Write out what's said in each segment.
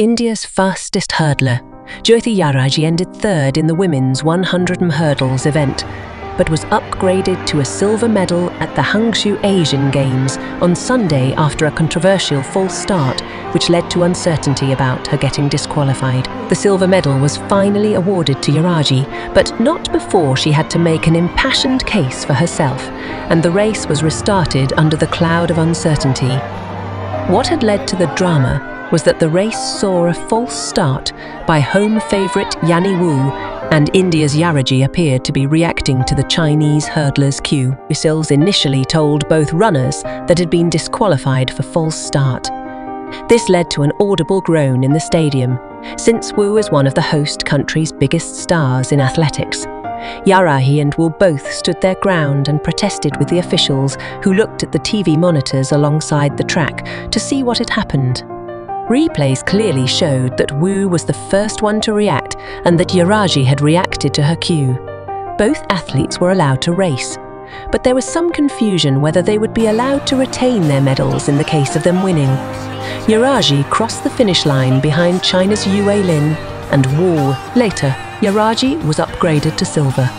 India's fastest hurdler, Jyoti Yarraji ended third in the women's 100 m hurdles event, but was upgraded to a silver medal at the Hangzhou Asian Games on Sunday after a controversial false start, which led to uncertainty about her getting disqualified. The silver medal was finally awarded to Yarraji, but not before she had to make an impassioned case for herself, and the race was restarted under the cloud of uncertainty. What had led to the drama was that the race saw a false start by home favourite Yanni Wu, and India's Yarraji appeared to be reacting to the Chinese hurdler's cue. Whistles initially told both runners that had been disqualified for false start. This led to an audible groan in the stadium, since Wu is one of the host country's biggest stars in athletics. Yarraji and Wu both stood their ground and protested with the officials who looked at the TV monitors alongside the track to see what had happened. Replays clearly showed that Wu was the first one to react and that Yarraji had reacted to her cue. Both athletes were allowed to race, but there was some confusion whether they would be allowed to retain their medals in the case of them winning. Yarraji crossed the finish line behind China's Yue Lin and Wu. Later, Yarraji was upgraded to silver.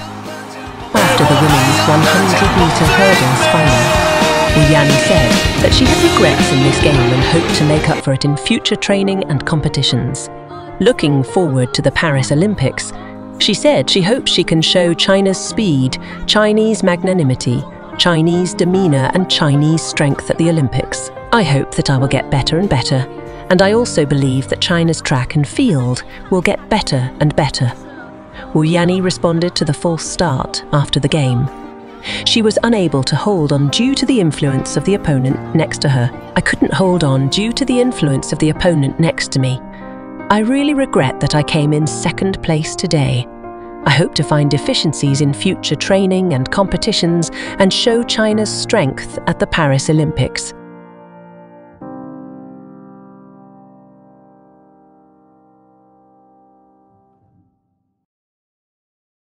After the women's 100-metre hurdles final, Yanni said that she had regrets in this game and hoped to make up for it in future training and competitions. Looking forward to the Paris Olympics, she said she hopes she can show China's speed, Chinese magnanimity, Chinese demeanour and Chinese strength at the Olympics. I hope that I will get better and better, and I also believe that China's track and field will get better and better. Wu Yanni responded to the false start after the game. She was unable to hold on due to the influence of the opponent next to her. I couldn't hold on due to the influence of the opponent next to me. I really regret that I came in second place today. I hope to find deficiencies in future training and competitions and show China's strength at the Paris Olympics.